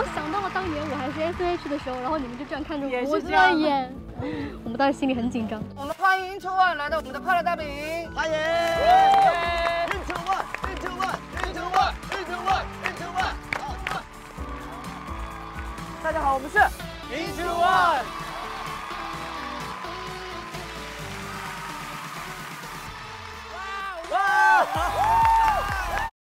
我想到了当年我还是 S H 的时候，然后你们就这样看着我我这样演，我们当时心里很紧张。我们欢迎春晚万来到我们的快乐大本营，欢迎。一九万，一九万，一九万，一九万，一九万，大家好，我们是一九万。